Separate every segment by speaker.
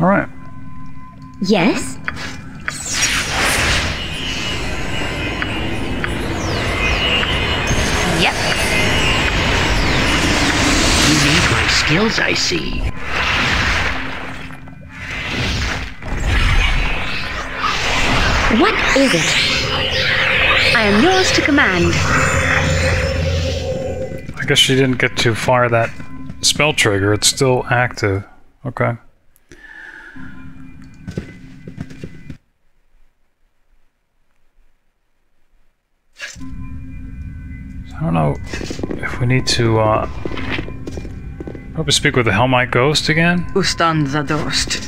Speaker 1: All right.
Speaker 2: Yes?
Speaker 3: Yep.
Speaker 4: You need my skills, I see.
Speaker 2: What is it? I am yours to command.
Speaker 1: I guess she didn't get to fire that spell trigger. It's still active. Okay. Don't know if we need to uh, probably speak with the Helmite Ghost again.
Speaker 5: Ustan Zadost.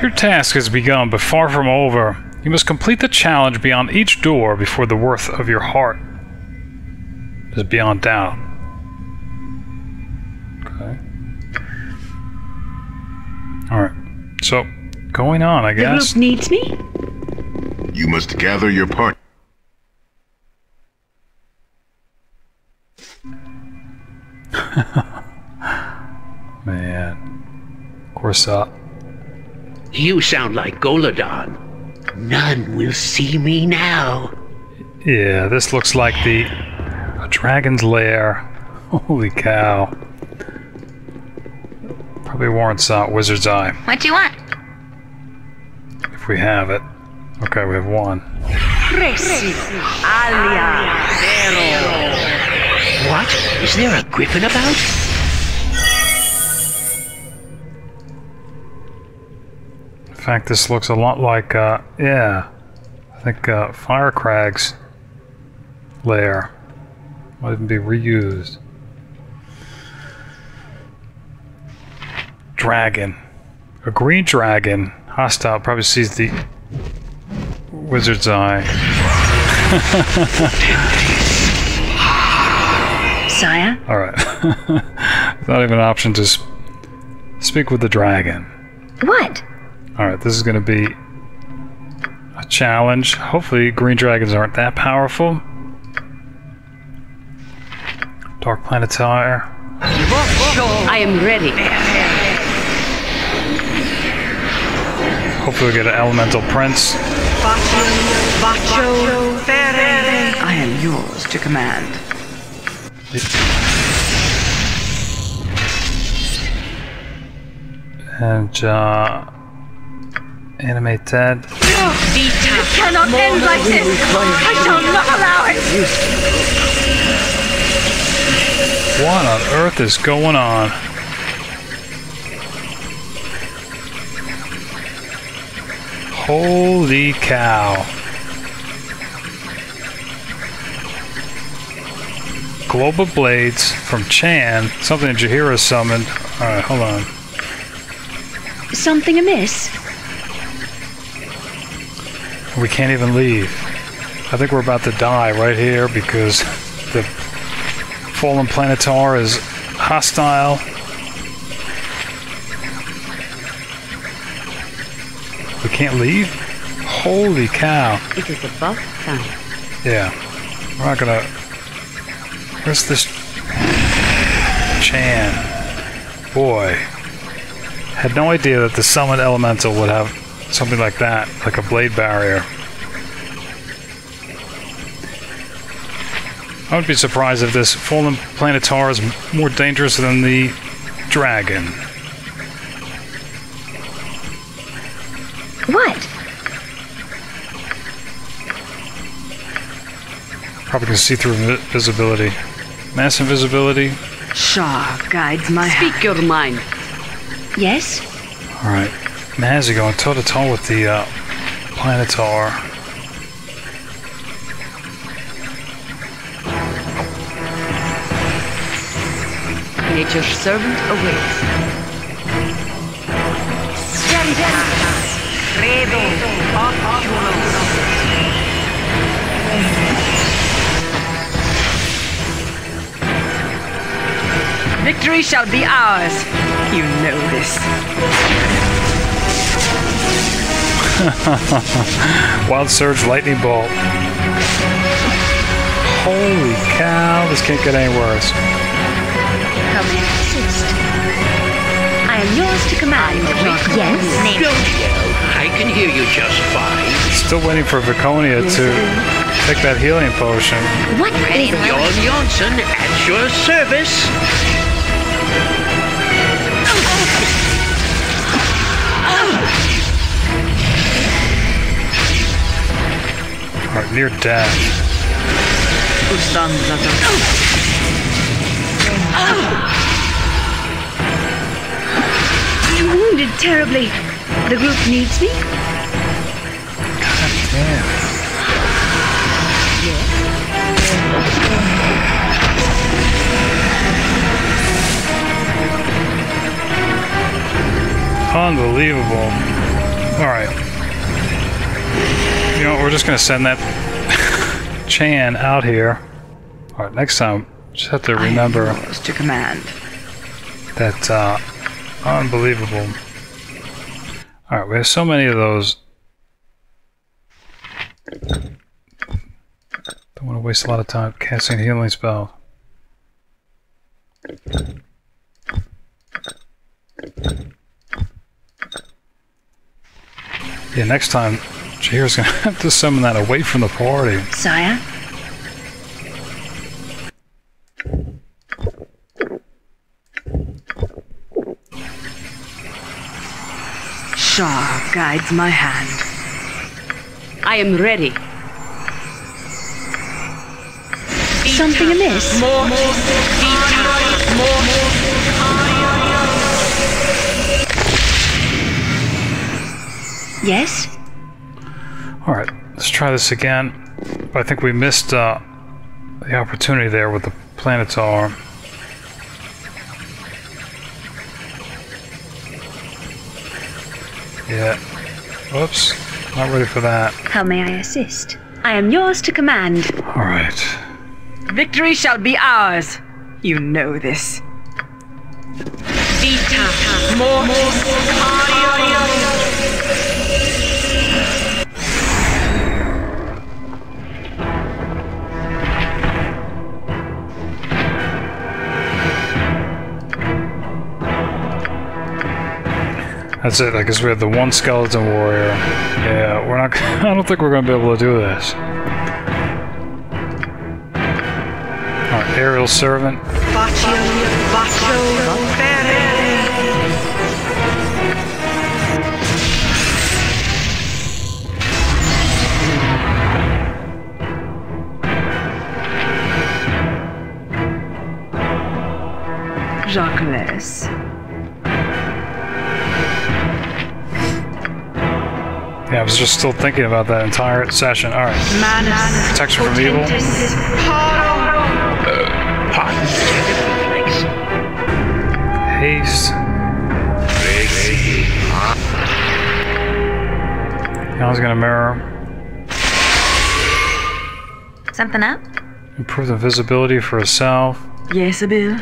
Speaker 1: Your task has begun, but far from over. You must complete the challenge beyond each door before the worth of your heart is beyond doubt. Okay. Alright. So, going on, I guess.
Speaker 2: The
Speaker 1: guess.
Speaker 2: group needs me?
Speaker 6: You must gather your party.
Speaker 1: Man. Of course, uh,
Speaker 4: You sound like Goladon. None will see me now.
Speaker 1: yeah, this looks like the a dragon's lair. Holy cow. Probably warrants uh, Wizard's Eye,
Speaker 3: What do you want?
Speaker 1: if we have it. Okay, we have one.
Speaker 4: What? Is there a griffin about?
Speaker 1: In fact, this looks a lot like, uh, yeah, I think uh, Firecrag's lair might even be reused. Dragon. A green dragon. Hostile probably sees the wizard's eye.
Speaker 2: Sire?
Speaker 1: Alright. It's not even an option to s- speak with the dragon.
Speaker 2: What?
Speaker 1: Alright, this is going to be a challenge. Hopefully, green dragons aren't that powerful. Dark Planetar.
Speaker 2: I am ready.
Speaker 1: Hopefully, we get an Elemental Prince.
Speaker 5: I am yours to command.
Speaker 1: And, uh. Animate Ted.
Speaker 2: Cannot end like this! I shall not allow it!
Speaker 1: What on earth is going on? Holy cow. Globe of Blades from Chan, something that Jaheira summoned. Alright, hold on.
Speaker 2: Something amiss?
Speaker 1: We can't even leave. I think we're about to die right here because the fallen planetar is hostile. We can't leave? Holy cow.
Speaker 2: It is above time.
Speaker 1: Yeah. We're not gonna. Where's this. Chan? Boy. Had no idea that the summoned elemental would have something like that, like a blade barrier. I would be surprised if this fallen planetar is more dangerous than the dragon.
Speaker 2: What?
Speaker 1: Probably can see through vi- visibility. Mass invisibility.
Speaker 5: Shar guides my hand.
Speaker 2: Speak your mind. Yes?
Speaker 1: Alright. Mazzy going toe to toe with the uh, Planetar.
Speaker 5: Nature's servant awaits. Victory shall be ours. You know this.
Speaker 1: Wild Surge Lightning Bolt. Holy cow, this can't get any worse.
Speaker 2: Come and assist. I am yours to command. Yes.
Speaker 4: Don't yell. I can hear you just fine.
Speaker 1: Still waiting for Viconia to take that healing potion.
Speaker 2: What? it?
Speaker 4: Jan Jansen at your service.
Speaker 1: Alright, near death.
Speaker 5: Ustanza do-
Speaker 2: I'm wounded terribly. The group needs me.
Speaker 1: Damn. Unbelievable. Alright. You know, we're just gonna send that Chan out here. Alright, next time, just have to remember
Speaker 5: to command.
Speaker 1: that, uh, unbelievable. Alright, we have so many of those. Don't want to waste a lot of time casting healing spell. Yeah, next time, Jaheira's gonna have to summon that away from the party.
Speaker 2: Sire,
Speaker 5: Shar guides my hand. I am ready.
Speaker 2: something amiss? Yes?
Speaker 1: Alright, let's try this again. I think we missed uh, the opportunity there with the Planetar. Yeah. Whoops. Not ready for that.
Speaker 2: How may I assist? I am yours to command.
Speaker 1: Alright.
Speaker 5: Victory shall be ours. You know this.
Speaker 1: That's it. I guess we have the one skeleton warrior. Yeah, we're not. I don't think we're going to be able to do this. Alright, aerial servant.
Speaker 5: Jacques.
Speaker 1: Yeah, I was just still thinking about that entire session. Alright.
Speaker 5: Manus.
Speaker 1: Protection from evil. Haste. I was gonna mirror.
Speaker 2: Something up?
Speaker 1: Improve the visibility for herself.
Speaker 5: Yes, Abil.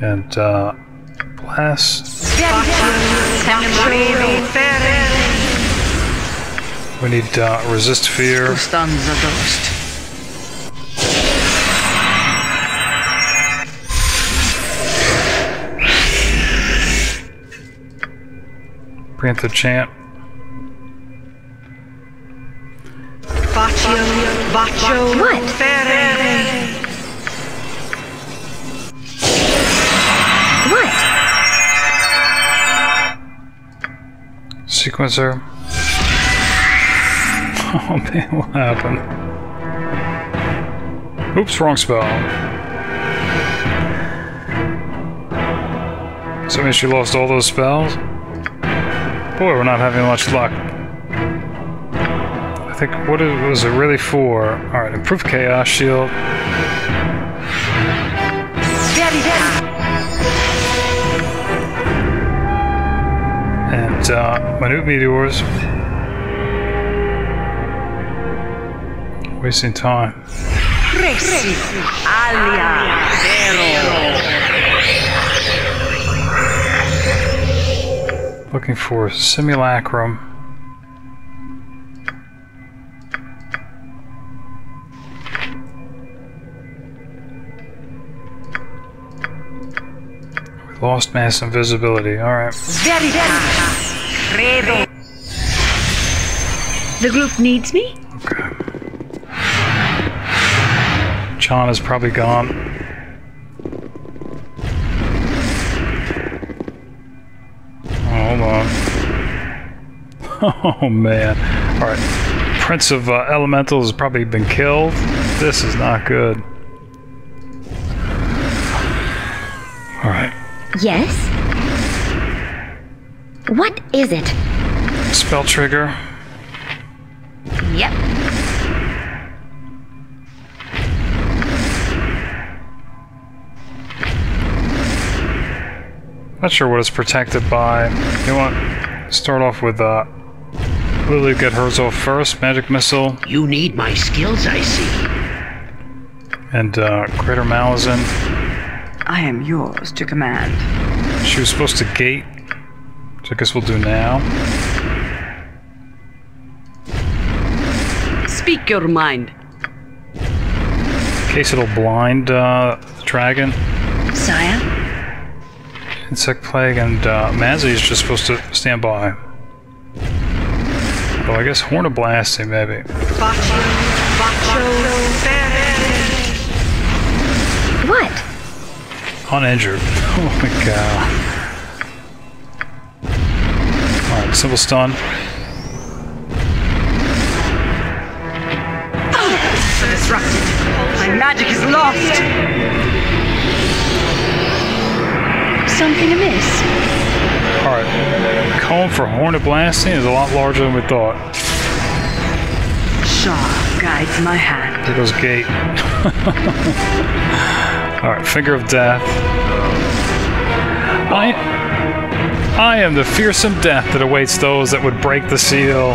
Speaker 1: And, uh, blast. We need, uh, resist fear.
Speaker 5: Ustanza dost.
Speaker 1: Grant the chant.
Speaker 2: What? What?
Speaker 1: Sequencer. Oh man, what happened? Oops, wrong spell. So means she lost all those spells? Boy, we're not having much luck. I think, what it, was it really for? Alright, improve Chaos Shield. Daddy, And, uh, minute meteors. Wasting time. Looking for simulacrum. Lost mass invisibility. Alright.
Speaker 5: Veritas. Credo.
Speaker 2: The group needs me?
Speaker 1: Okay. John is probably gone. Oh, hold on. Oh man. Alright. Prince of uh, Elementals has probably been killed. This is not good. Alright.
Speaker 2: Yes? What is it?
Speaker 1: Spell trigger.
Speaker 2: Yep.
Speaker 1: Not sure what it's protected by. You want start off with uh Lilly get hers off first, magic missile,
Speaker 4: You need my skills, I see.
Speaker 1: and uh Greater Malison.
Speaker 5: I am yours to command.
Speaker 1: She was supposed to gate, which I guess we'll do now.
Speaker 5: Speak your mind.
Speaker 1: In case it'll blind uh the dragon.
Speaker 2: Sire?
Speaker 1: Insect plague and uh Mazzy is just supposed to stand by. Well I guess Horn of Blasting maybe.
Speaker 2: What?
Speaker 1: Uninjured. Oh my god. Alright, simple stun.
Speaker 5: Disrupted. My magic is lost.
Speaker 2: Something amiss?
Speaker 1: Alright. Cone for Horn of Blasting is a lot larger than we thought.
Speaker 5: Shar guides my hand.
Speaker 1: There goes Gate. Alright, Finger of Death. I I am the fearsome death that awaits those that would break the seal.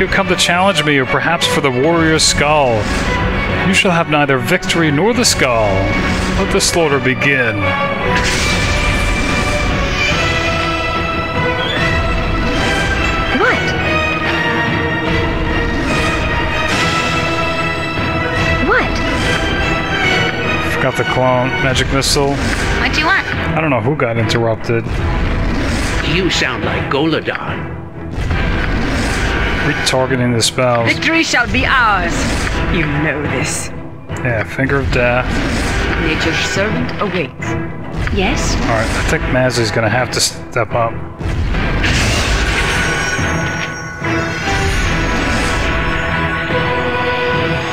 Speaker 1: You come to challenge me, or perhaps for the warrior's skull. You shall have neither victory nor the skull. Let the slaughter begin. Forgot the clone. Magic missile.
Speaker 2: What do you want?
Speaker 1: I don't know who got interrupted.
Speaker 4: You sound like Goladon.
Speaker 1: Retargeting the spells.
Speaker 5: Victory shall be ours. You know this.
Speaker 1: Yeah, Finger of Death.
Speaker 5: Nature's servant awaits.
Speaker 2: Yes?
Speaker 1: Alright, I think Mazzy's gonna have to step up.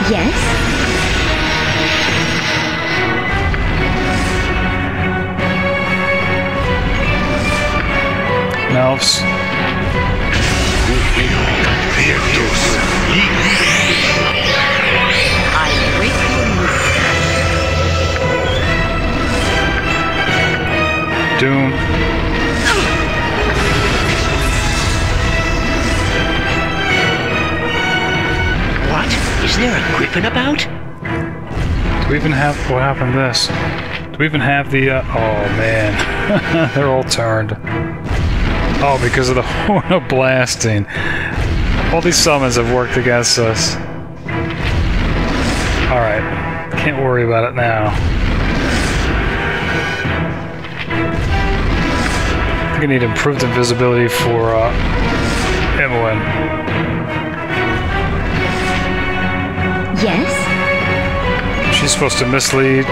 Speaker 2: Yes?
Speaker 1: Melfs.
Speaker 5: I wait your move.
Speaker 1: Doom.
Speaker 4: What? Is there a griffin about?
Speaker 1: Do we even have what happened to this? Do we even have the uh, oh man. They're all turned. Oh, because of the horn of blasting. All these summons have worked against us. Alright. Can't worry about it now. I think I need improved invisibility for uh.
Speaker 2: Yes?
Speaker 1: She's supposed to mislead